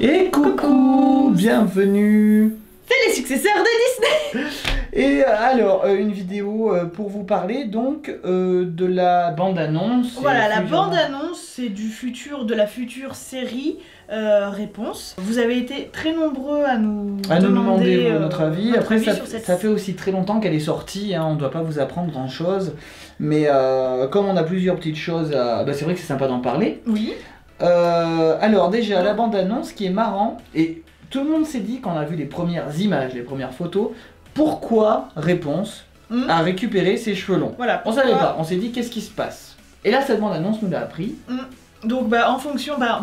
Et coucou, bienvenue C'est les successeurs de Disney Et euh, alors, euh, une vidéo euh, pour vous parler donc euh, de la bande-annonce. Voilà, la bande-annonce, c'est du futur, de la future série Réponse. Vous avez été très nombreux à nous À nous demander notre avis. notre Après, avis ça, sur cette- ça fait aussi très longtemps qu'elle est sortie, hein, on ne doit pas vous apprendre grand chose. Mais comme on a plusieurs petites choses, à... bah, c'est vrai que c'est sympa d'en parler. Oui, Euh, alors, déjà, la bande-annonce qui est marrant, et tout le monde s'est dit quand on a vu les premières images, les premières photos, pourquoi Réponse Hmm. a récupéré ses cheveux longs voilà. On savait pas, on s'est dit qu'est-ce qui se passe? Et là, cette bande-annonce nous l'a appris. Donc, bah, en fonction, bah,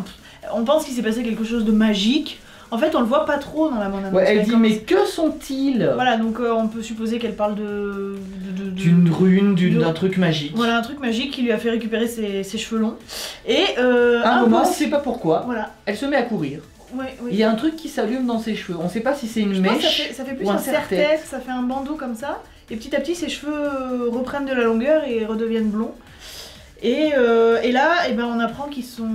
on pense qu'il s'est passé quelque chose de magique. En fait, on le voit pas trop dans la bande-annonce. Ouais, elle dit comme- mais que sont-ils? Voilà, donc euh, on peut supposer qu'elle parle de. D'une rune, de- d'un truc magique. Voilà, un truc magique qui lui a fait récupérer ses, ses cheveux longs. Et. Euh, un moment, on impossible- sait pas pourquoi, Voilà, elle se met à courir. ouais. Il y a un truc qui s'allume dans ses cheveux. On sait pas si c'est une Je pense que ça mèche. fait, ça fait plus ou un un serre-tête. serre-tête, ça fait un bandeau comme ça, et petit à petit ses cheveux reprennent de la longueur et redeviennent blonds. Et, euh, et là, eh ben, on apprend qu'ils sont.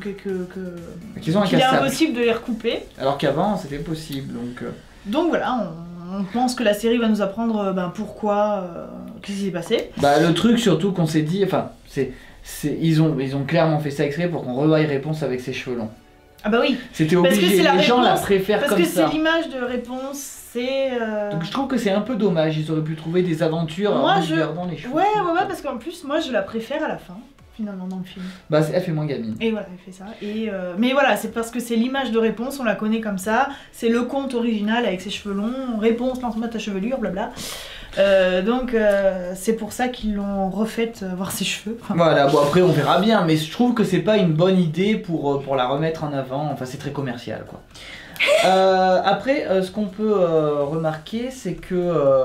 que, que, que- Qu'ils ont un qu'il est impossible de les recouper. Alors qu'avant, c'était possible. Donc, euh, Donc voilà, on, on pense que la série va nous apprendre euh, ben, pourquoi, euh, qu'est-ce qui s'est passé. bah le truc surtout qu'on s'est dit, enfin, c'est, c'est, ils ont, ils ont clairement fait ça exprès pour qu'on revoie réponse avec ses cheveux longs. Ah bah oui, C'était Parce que obligé. c'est la Les gens la réponse, préfèrent parce comme que ça. c'est l'image de réponse, c'est. euh, Donc je trouve que c'est un peu dommage. Ils auraient pu trouver des aventures Moi, en je- gardant les cheveux. Ouais, ouais, ouais, parce qu'en plus, moi je la préfère à la fin, finalement, dans le film. Bah elle fait moins gamine. Et voilà, elle fait ça. Et euh, Mais voilà, c'est parce que c'est l'image de réponse, on la connaît comme ça. C'est le conte original avec ses cheveux longs. Réponse, lance-moi ta chevelure, blabla. Euh, donc euh, c'est pour ça qu'ils l'ont refaite voir ses cheveux. Enfin, Voilà, bon après on verra bien, mais je trouve que c'est pas une bonne idée pour, pour la remettre en avant, enfin c'est très commercial quoi. Euh, après, euh, ce qu'on peut euh, remarquer, c'est que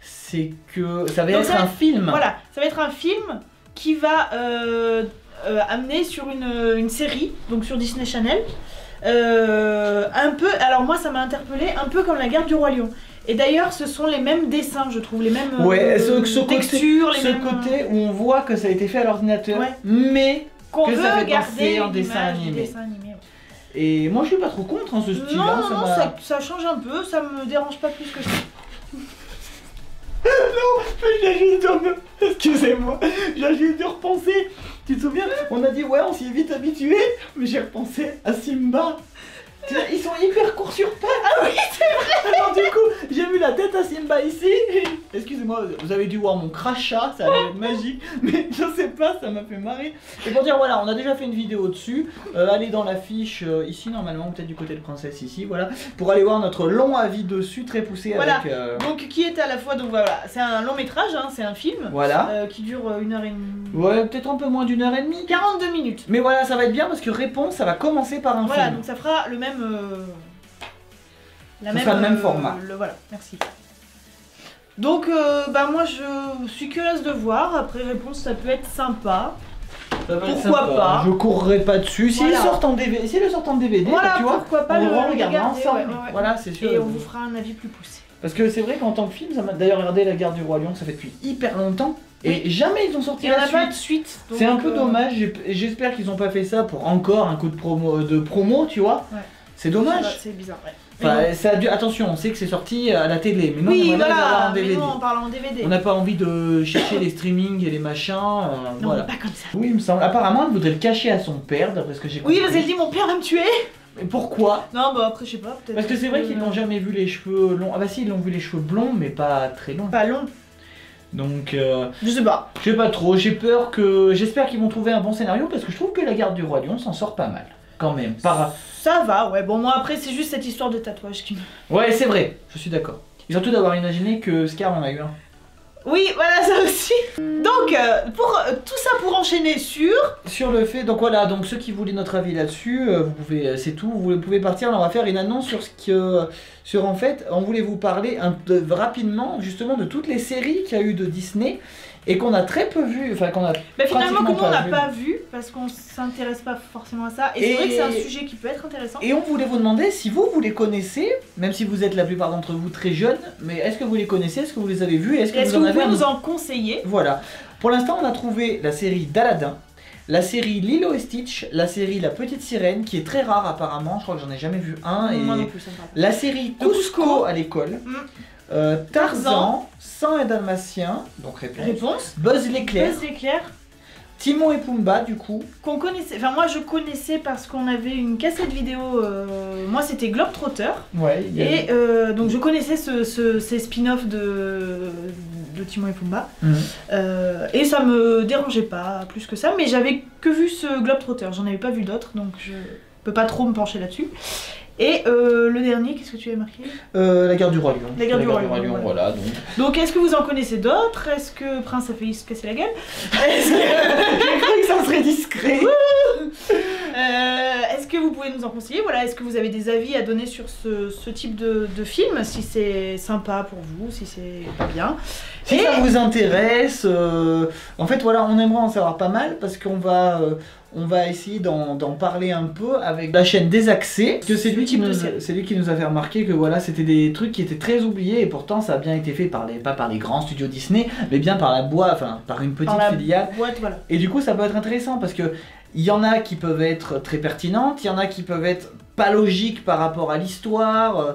c'est que ça va Donc être ça- un film. Voilà, ça va être un film qui va amener sur une, une série, donc sur Disney Channel. Un peu, alors moi ça m'a interpellé, un peu comme la guerre du roi lion. Et d'ailleurs, ce sont les mêmes dessins, je trouve, les mêmes Ouais, ce- ce côté- textures, les Ce mêmes côté où on voit que ça a été fait à l'ordinateur, Ouais. mais qu'on veut ça fait garder en dessin animé. dessin animé, ouais. Et moi je suis pas trop contre hein, ce style. Non, hein, non, ça non, m'a- ça, ça change un peu, ça me dérange pas plus que ça. J'ai juste de... Excusez-moi, j'ai juste de repenser. Tu te souviens On a dit ouais, on s'y est vite habitué, mais j'ai repensé à Simba. Ils sont hyper courts sur pattes. Ah oui, c'est vrai. Alors du coup, j'ai vu la tête à Simba ici. Excusez-moi, vous avez dû voir mon crachat, ça allait être magique, mais je sais pas, ça m'a fait marrer. Et pour dire voilà, on a déjà fait une vidéo dessus. Euh, allez dans la fiche euh, ici normalement, peut-être du côté de princesse ici, voilà, pour aller voir notre long avis dessus, très poussé Voilà. avec. euh, Donc qui est à la fois, donc voilà, c'est un long métrage, hein, c'est un film Voilà. euh, qui dure une heure et demie. Ouais, peut-être un peu moins d'une heure et demie. 42 minutes. Mais voilà, ça va être bien parce que réponse, ça va commencer par un Voilà, film. donc ça fera le même. Euh, la sera le même euh, format. le- voilà, merci. Donc, euh, bah moi je suis curieuse de voir. Après réponse, ça peut être sympa. Pourquoi sympa. pas Je courrai pas dessus. S'ils Voilà. sortent en DVD, s'ils le sortent en DVD, Voilà, bah, tu vois, pourquoi pas on le regarder, ensemble. ouais, ouais, ouais. Voilà, c'est sûr. Et on vous fera un avis plus poussé. Parce que c'est vrai qu'en tant que film, ça m'a d'ailleurs regardé La Guerre du Roi Lion, ça fait depuis hyper longtemps. Et jamais ils ont sorti Il n'y en la a pas de suite. C'est un peu euh, dommage. J'espère qu'ils ont pas fait ça pour encore un coup de promo, de promo tu vois. Ouais. C'est dommage. C'est bizarre, ouais. Enfin, Mais ça a dû... Attention, on sait que c'est sorti à la télé, mais nous, oui, on voilà, en mais DVD. on parle en DVD. On n'a pas envie de chercher les streamings et les machins. euh, non, voilà. pas comme ça. Oui, il me semble. Apparemment, elle voudrait le cacher à son père, d'après ce que j'ai compris. Oui, parce qu'elle dit mon père va me tuer. Mais pourquoi? Non, bah après, je sais pas, peut-être. Parce que c'est vrai qu'ils n'ont jamais vu les cheveux longs. Ah bah si, ils l'ont vu les cheveux blonds, mais pas très longs. Pas long. Donc, euh, Je sais pas. je sais pas trop. J'ai peur que. J'espère qu'ils vont trouver un bon scénario parce que je trouve que la garde du roi lion s'en sort pas mal. Quand même. Par... Ça va, ouais. Bon, moi après, c'est juste cette histoire de tatouage qui me. Ouais, c'est vrai. Je suis d'accord. Et surtout d'avoir imaginé que Scar en a eu un. Oui, voilà, ça aussi. Donc, euh, pour euh, tout ça pour enchaîner sur. Sur le fait, donc voilà, donc ceux qui voulaient notre avis là-dessus, euh, vous pouvez, c'est tout, vous pouvez partir. Là, on va faire une annonce sur ce que, sur en fait, on voulait vous parler un peu rapidement justement de toutes les séries qu'il y a eu de Disney et qu'on a très peu vu, enfin qu'on a. Bah, finalement, nous on n'a pas vu. parce qu'on s'intéresse pas forcément à ça. Et, Et- c'est vrai que c'est un sujet qui peut être intéressant. Et on voulait vous demander si vous vous les connaissez, même si vous êtes la plupart d'entre vous très jeunes, mais est-ce que vous les connaissez, est-ce que vous les avez vus, est-ce que vous en avez pouvez nous en conseiller Voilà. Pour l'instant, on a trouvé la série d'Aladin, la série Lilo et Stitch, la série La Petite Sirène, qui est très rare apparemment, je crois que j'en ai jamais vu un, et Moi non plus, ça me parle pas. la série Cusco, Cusco. à l'école, Mm. euh, Tarzan, Tarzan. 100 et Dalmatien, donc réponse, Réponse Buzz l'éclair, Buzz l'éclair. Timon et Pumba du coup, Qu'on connaissait. Enfin, moi je connaissais parce qu'on avait une cassette vidéo. euh, Moi c'était Globetrotter. ouais, il y a- Et euh, donc je connaissais ce, ce- ces spin-offs de, de Timon et Pumba. Mhm. Euh, et ça me dérangeait pas plus que ça, mais j'avais que vu ce Globetrotter, j'en avais pas vu d'autres, donc je peux pas trop me pencher là-dessus. Et euh, le dernier, qu'est-ce que tu avais marqué? Euh, la guerre du roi lion. La guerre du roi lion, voilà. donc. Donc est-ce que vous en connaissez d'autres? Est-ce que Prince a failli se casser la gueule? Est-ce que, J'ai cru que ça serait discret? euh, est-ce que vous pouvez nous en conseiller Voilà, est-ce que vous avez des avis à donner sur ce, ce type de, de film Si c'est sympa pour vous, si c'est pas bien. Si Et- ça vous intéresse, euh, en fait voilà, on aimerait en savoir pas mal parce qu'on va, euh, on va essayer d'en d'en parler un peu avec la chaîne des accès. Que c'est lui qui nous, série. c'est lui qui nous a fait remarquer que voilà, c'était des trucs qui étaient très oubliés et pourtant ça a bien été fait par les, pas par les grands studios Disney, mais bien par la boîte, enfin par une petite Par filiale. boîte, voilà. Et du coup, ça peut être intéressant parce que il y en a qui peuvent être très pertinentes, il y en a qui peuvent être pas logiques par rapport à l'histoire. euh,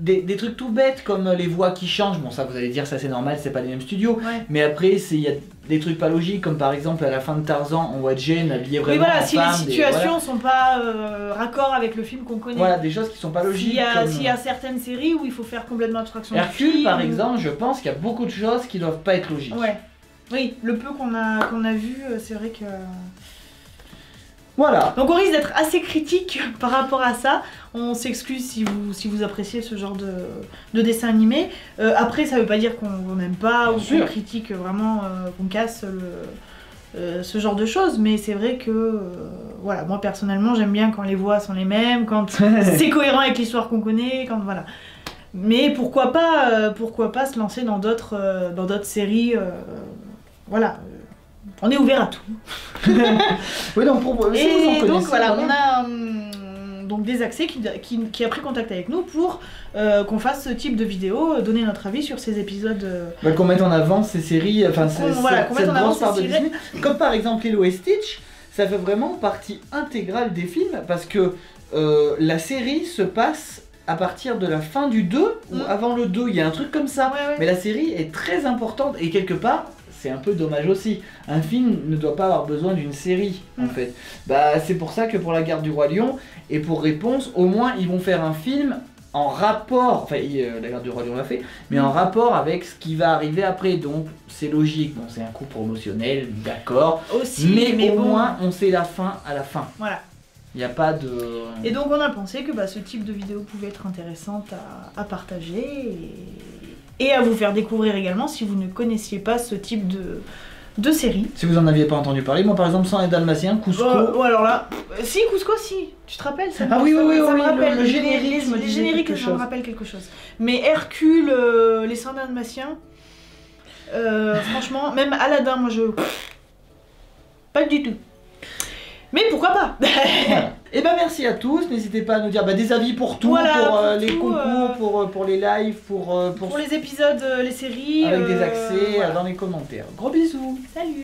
Des, des trucs tout bêtes comme les voix qui changent, bon ça vous allez dire ça c'est normal, c'est pas les mêmes studios, Ouais. mais après il y a des trucs pas logiques comme par exemple à la fin de Tarzan on voit Jane habillée Oui, vraiment voilà, en si femme, les des- situations sont pas euh, raccord avec le film qu'on connaît. voilà, voilà, des choses qui sont pas logiques. S'il y, a, comme- s'il y a certaines séries où il faut faire complètement abstraction Hercule film, par ou- exemple, je pense qu'il y a beaucoup de choses qui doivent pas être logiques. Ouais. Oui, le peu qu'on a, qu'on a vu, euh, c'est vrai que. Voilà. Donc on risque d'être assez critique par rapport à ça. On s'excuse si vous, si vous appréciez ce genre de, de dessin animé. Euh, après, ça veut pas dire qu'on n'aime pas Bien ou qu'on critique vraiment, euh, qu'on casse le, euh, ce genre de choses. Mais c'est vrai que, voilà, moi personnellement, j'aime bien quand les voix sont les mêmes, quand c'est cohérent avec l'histoire qu'on connaît, quand voilà. Mais pourquoi pas, pourquoi pas se lancer dans d'autres, dans d'autres séries. voilà, on est ouvert à tout. Oui, donc pour si vous en Et donc connaissez, voilà, on a hum, donc des accès qui, qui, qui a pris contact avec nous pour euh, qu'on fasse ce type de vidéo, euh, donner notre avis sur ces épisodes. euh. Bah, qu'on mette en avant ces séries, enfin voilà, cette- en grosse part de. Disney. Comme par exemple Lilo et Stitch, ça fait vraiment partie intégrale des films parce que euh, la série se passe à partir de la fin du 2 ou Mm. avant le 2, il y a un truc comme ça. Ouais, ouais. Mais la série est très importante et quelque part, c'est un peu dommage aussi. Un film ne doit pas avoir besoin d'une série en Mm. fait. Bah c'est pour ça que pour la garde du roi lion et pour réponse, au moins ils vont faire un film en rapport, enfin euh, la garde du roi lion l'a fait, mais en Mm. rapport avec ce qui va arriver après. Donc c'est logique. Bon c'est un coup promotionnel, d'accord. Aussi, Mais, au bon, moins on sait la fin à la fin. Voilà. Il n'y a pas de. Et donc on a pensé que bah, ce type de vidéo pouvait être intéressante à, à partager et, et à vous faire découvrir également si vous ne connaissiez pas ce type de, de série. Si vous en aviez pas entendu parler, moi par exemple sans les Dalmatiens, Cusco. Euh, ou alors là, si Cusco, si, tu te rappelles ça Ah oui, oui, oui, ça oui, me le- rappelle, le générique les disait génériques, quelque ça me rappelle quelque chose. Mais Hercule, euh, les saints dalmatiens, euh, franchement, même Aladdin, moi je. Pas du tout. Mais pourquoi pas? Voilà. Et ben merci à tous, n'hésitez pas à nous dire bah, des avis pour tout, Voilà, pour euh, pour les tout, concours, euh, pour, euh, pour les lives, pour, pour, Pour les épisodes, les séries. avec des accès voilà. dans les commentaires. Gros bisous Salut